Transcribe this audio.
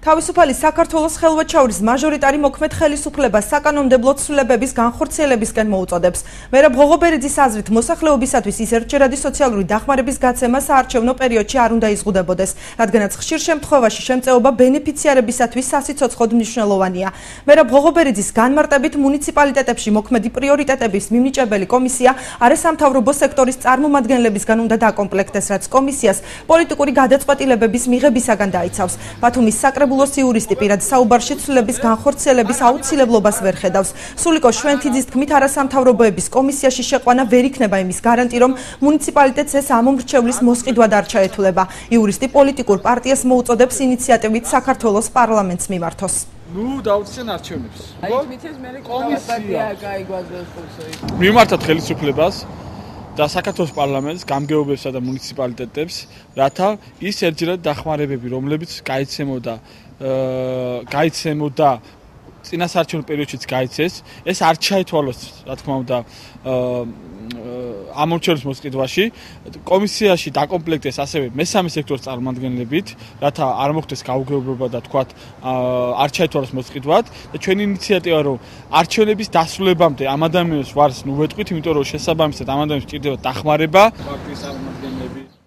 თავისუფალი საქართველოს ხელვაჩაურის მაჟორიტარი მოქმედ ხელისუფლებას საკანონმდებლო ცვლილებების განხორციელებისკენ მოუწოდებს. მერე ბღოღობერიძის აზრით, მოსახლეობისათვის ის ერთჯერადი სოციალური დახმარების გაცემა საარჩევნო პერიოდში არ უნდა იზღუდებოდეს, რადგანაც ხშირ შემთხვევაში შემწეობა ბენეფიციარებისათვის სასიცოცხლოდ მნიშვნელოვანია. მერე ბღოღობერიძის განმარტებით მუნიციპალიტეტებში მოქმედი პრიორიტეტების მიმნიჭებელი კომისია არასამთავრობო სექტორის წარმომადგენლებისგან უნდა დაკომპლექტდეს, რაც კომისიას პოლიტიკური გადაწყვეტილებების მიღებისაგან დაიცავს. ბათუმის საკრებ საკრებულოს იურისტი პირად საუბარში ცვლილების განხორციელების აუცილებლობას ვერ ხედავს. სულიკო შვენთიძის თქმით, არასამთავრობოების კომისიაში შეყვანა ვერ იქნება იმის გარანტი, რომ მუნიციპალიტეტს ეს ამომრჩევლის მოსყიდვად არ ჩაეთულება. იურისტი პოლიტიკურ პარტიას მოუწოდებს ინიციატივით საქართველოს პარლამენტს მიმართოს. ნუ დაუწესენ არჩევნებს. აი მითეს მე კომისია გაიგვაძლოს ხოლმე. მიმართოთ ხელისუფლებას. და საქართველოს პარლამენტს, გამგეობებსა და მუნიციპალიტეტებს, რათა ის ერთჯერად დახმარებები, რომლებიც გაიცემოდა აა გაიცემოდა წინასარჩევნო პერიოდშიც გაიცეს, ეს არ ჩაითვალოს, რა თქმა უნდა, აა ამორჩევის მოსყიდვაში კომისიაში დაკომპლექტეს ასევე მესამე სექტორის წარმომადგენლებით, რათა არ მოხდეს გაუგებრობა და თქვათ არ ჩაითვალოს მოსყიდვად და ჩვენი ინიციატივა რომ არჩევნების დასრულებამდე ამ ადამიანებს ვარს ნუ ვეტყვით, იმიტომ რომ შესაბამისად ამ ადამიანებს ჭირდება დახმარება. პარტიის წარმომადგენლებს